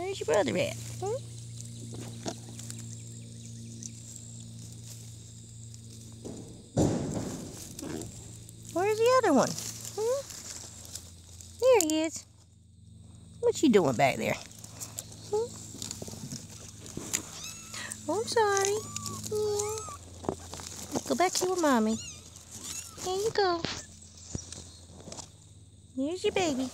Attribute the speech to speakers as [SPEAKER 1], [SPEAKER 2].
[SPEAKER 1] Where's your brother at? Hmm? Where's the other one? Hmm? There he is. What you doing back there? Hmm? Oh, I'm sorry. Hmm. Yeah. Go back to your mommy. Here you go. Here's your baby.